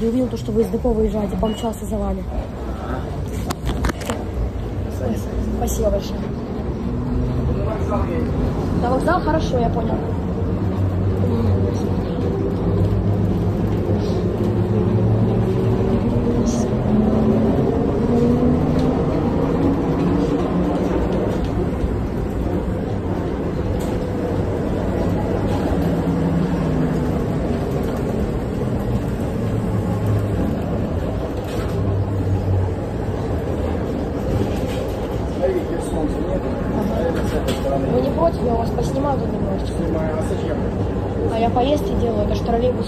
Я увидел то, что вы из депо выезжаете, помчался за вами. Спасибо большое. На вокзал хорошо, я понял.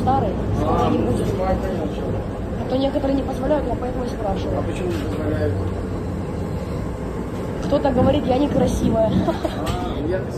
Старый, А, не ну, снимаю, конечно. А то некоторые не позволяют, я поэтому и А спрашиваю. почему не позволяют? Кто-то говорит, я некрасивая. А, ну я-то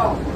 告诉。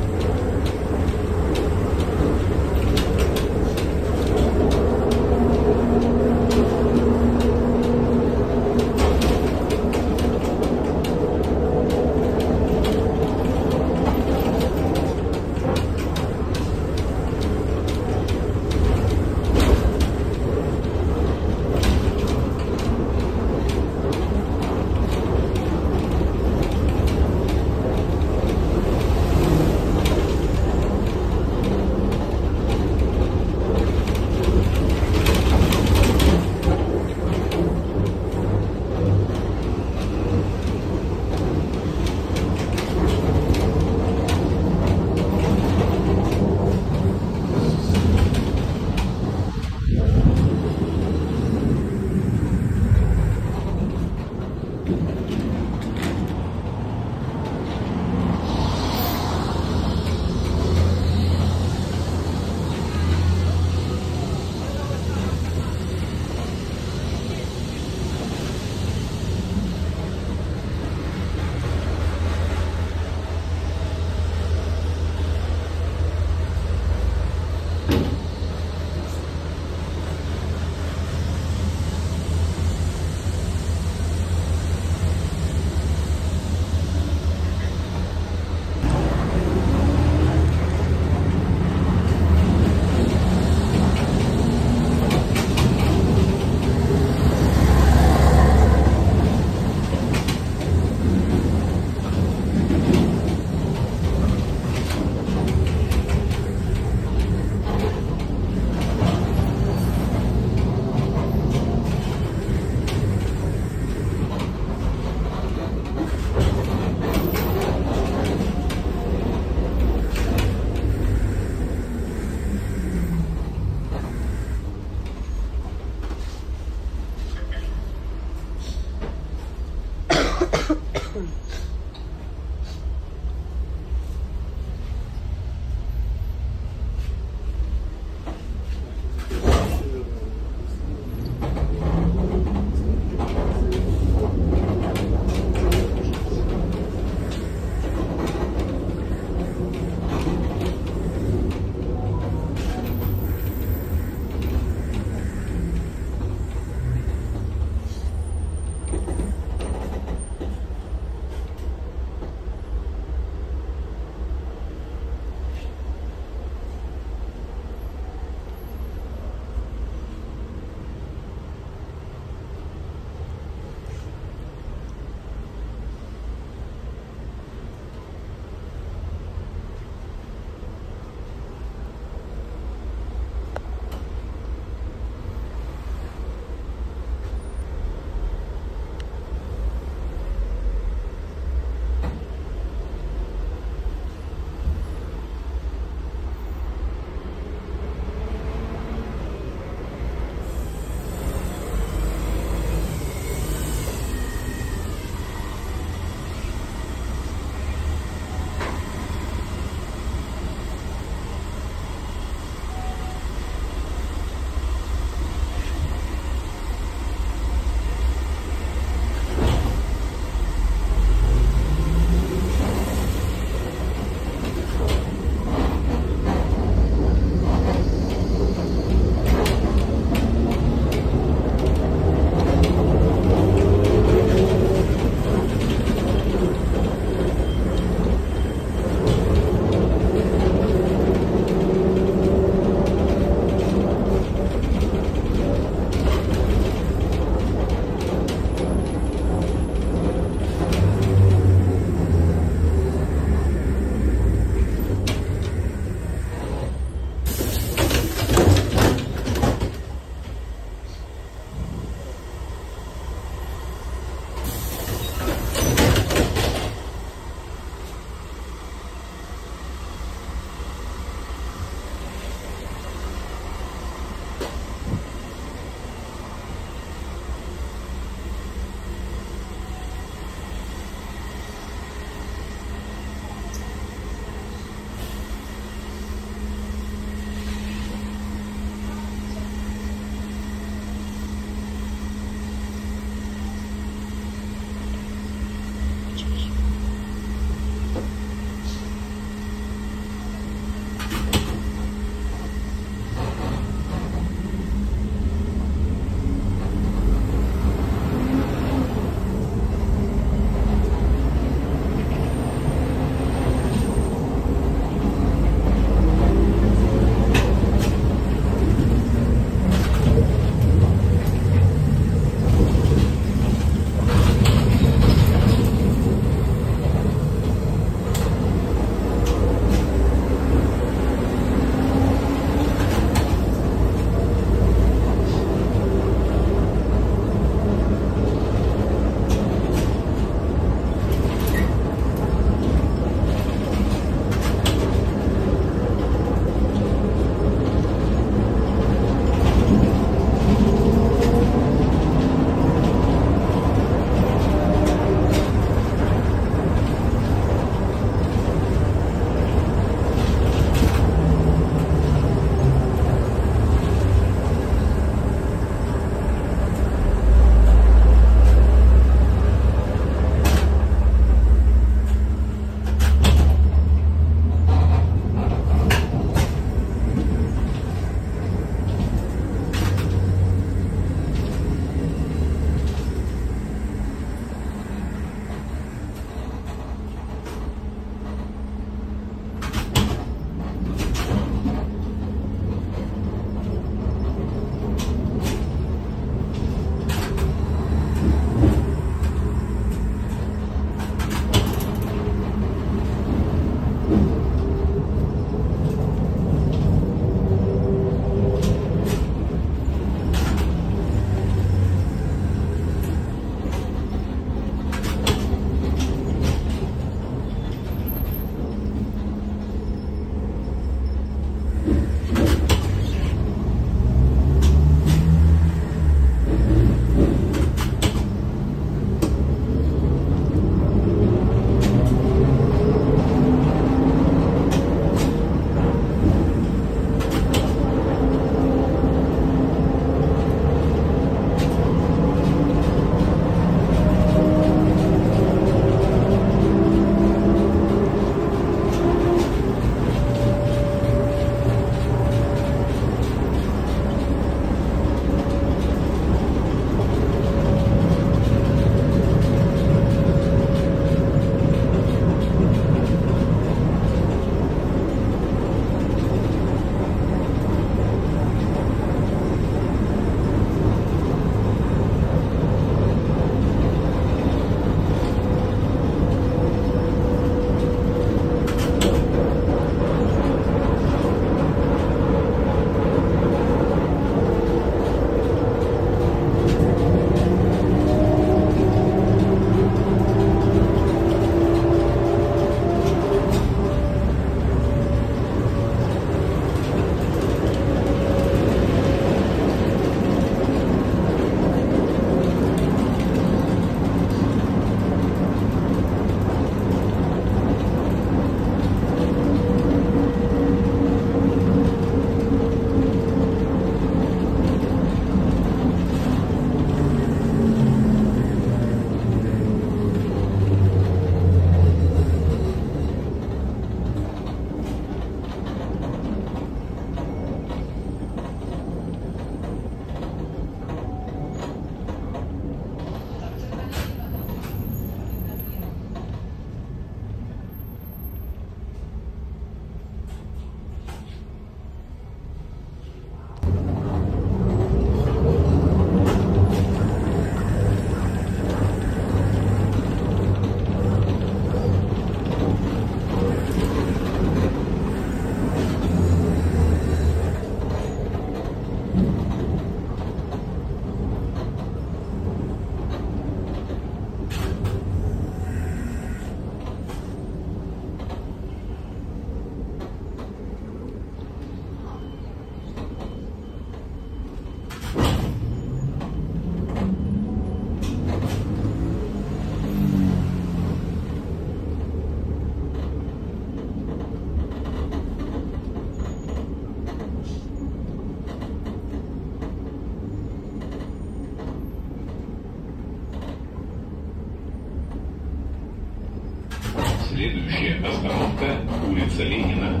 Остановка – улица Ленина.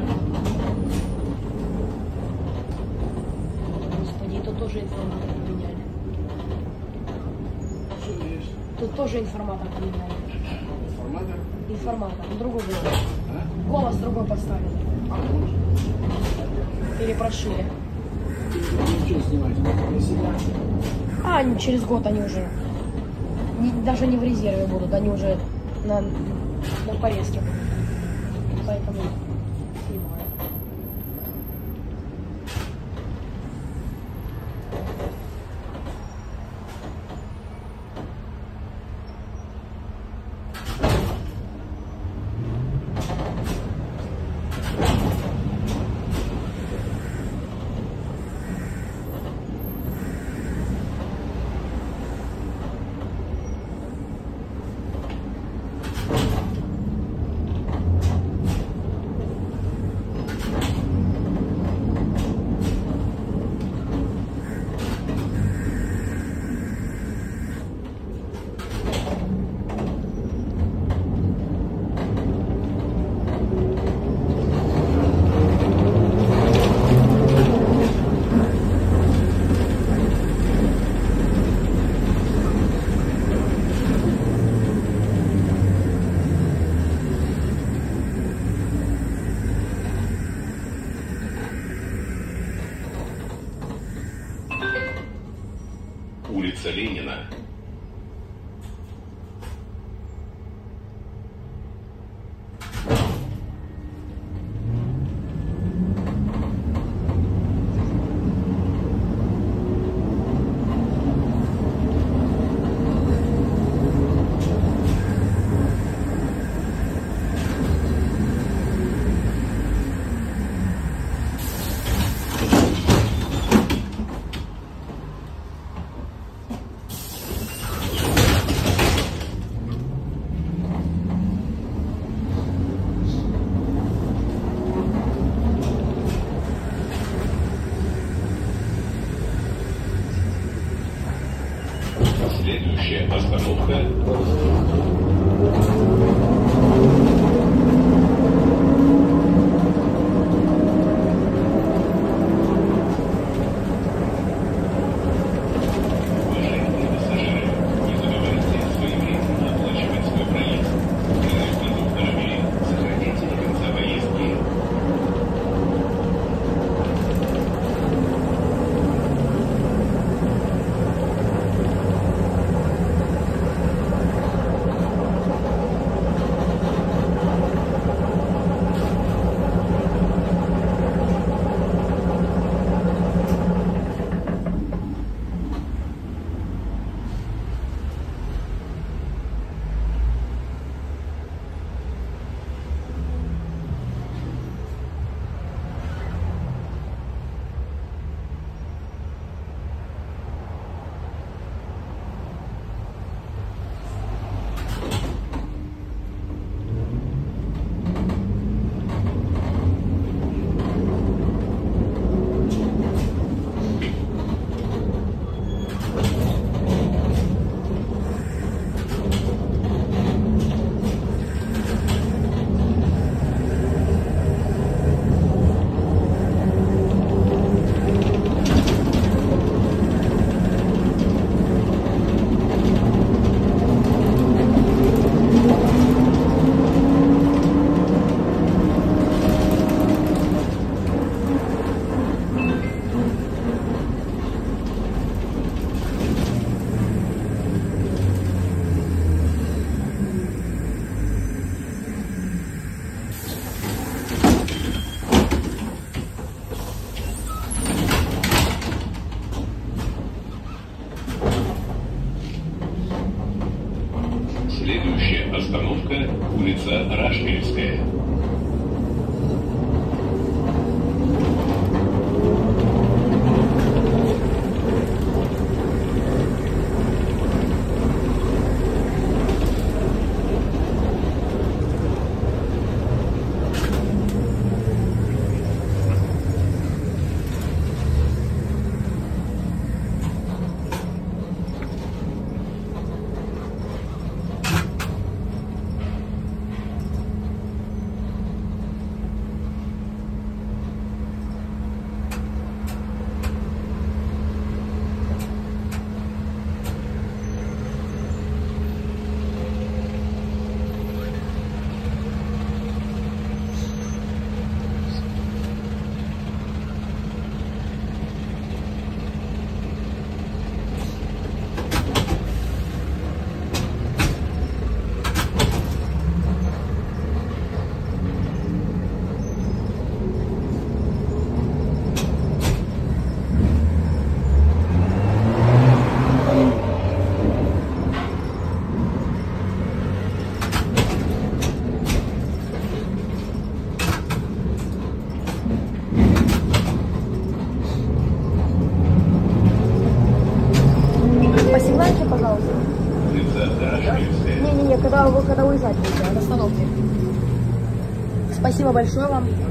Господи, тут тоже информатор поменяли. Что есть? Тут тоже информатор поменяли. Информатор? Информатор, ну, другой голос. А? Голос другой поставили. А. Перепрошили. Себя? А, они через год они уже не- даже не в резерве будут, они уже на, на порезке будут. Поэтому снимаю. Спасибо большое вам.